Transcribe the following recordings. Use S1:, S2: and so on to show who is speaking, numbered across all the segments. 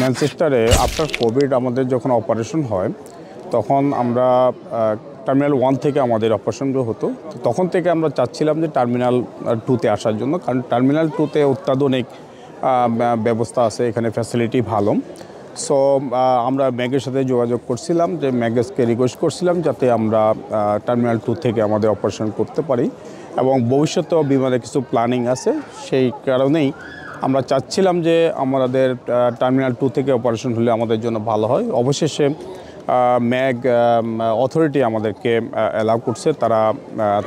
S1: ম্যানচেস্টারে after Covid আমাদের যখন operation হয়, তখন আমরা টার্মিনাল ওয়ান থেকে আমাদের অপারেশনগুলো হতো। তখন থেকে আমরা চাচ্ছিলাম যে টার্মিনাল টুতে আসার জন্য, কারণ টার্মিনাল টুতে অত্যাধুনিক ব্যবস্থা আছে, এখানে ফ্যাসিলিটি ভালো। সো আমরা ম্যাগের সাথে যোগাযোগ করছিলাম, যে ম্যাগেসকে রিকোয়েস্ট করছিলাম যাতে আমরা টার্মিনাল টু থেকে আমাদের অপারেশন করতে পারি। এবং ভবিষ্যতেও বিমানের কিছু প্ল্যানিং আছে, সেই কারণেই আমরা চাচ্ছিলাম যে আমাদের টার্মিনাল টু থেকে অপারেশন হলে আমাদের জন্য ভালো হয়। অবশেষে ম্যাগ অথরিটি আমাদেরকে অ্যালাউ করছে। তারা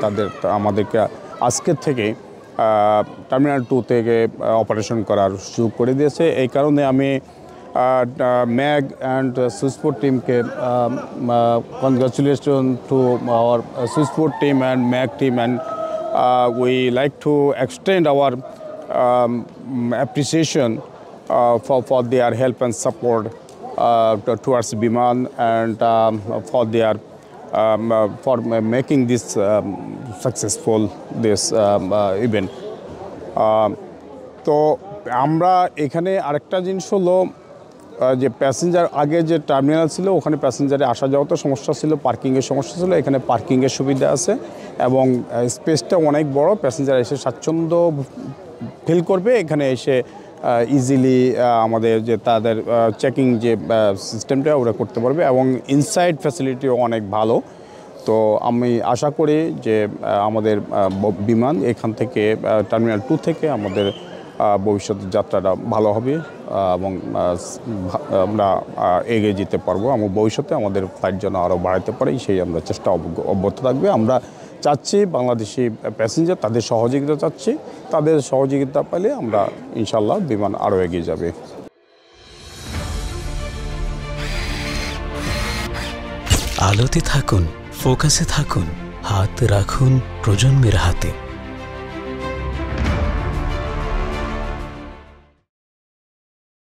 S1: তাদের, আমাদেরকে আজকের থেকে টার্মিনাল টু থেকে অপারেশন করার সুযোগ করে দিয়েছে। এই কারণে আমি ম্যাগ অ্যান্ড সুইসপোর্ট টিমকে congratulation to our Swissport team and Mag team and we like to extend our um, appreciation uh, for, for their help and support uh, towards Biman and um, for their um, uh, for making this um, successful this um, uh, event. Um, তো আমরা এখানে আরেকটা জিনিস হলো যে passenger আগে যে terminal ছিল ওখানে প্যাসেঞ্জারে আসা যাওয়াতে সমস্যা ছিল পার্কিংয়ের সমস্যা ছিল এখানে পার্কিংয়ের সুবিধা আছে এবং স্পেসটা অনেক বড় প্যাসেঞ্জার এসে স্বাচ্ছন্দ্য ফিল করবে, এখানে এসে ইজিলি আমাদের যে তাদের চেকিং যে সিস্টেমটা ওরা করতে পারবে এবং ইনসাইড ফ্যাসিলিটিও অনেক ভালো। তো আমি আশা করি যে আমাদের বিমান এখান থেকে টার্মিনাল টু থেকে আমাদের ভবিষ্যৎ যাত্রাটা ভালো হবে এবং আমরা এগিয়ে যেতে পারব এবং ভবিষ্যতে আমাদের ফ্লাইট যেন আরও বাড়াতে পারি, সেই আমরা চেষ্টা অব- অব্যাহত থাকবে। আমরা চাচ্ছি, বাংলাদেশি প্যাসেঞ্জার তাদের সহযোগিতা চাচ্ছি, তাদের সহযোগিতা পেলে আমরা ইনশাল্লাহ বিমান আরও এগিয়ে যাবে।
S2: আলোতে থাকুন, ফোকাসে থাকুন, হাত রাখুন প্রজন্মের হাতে।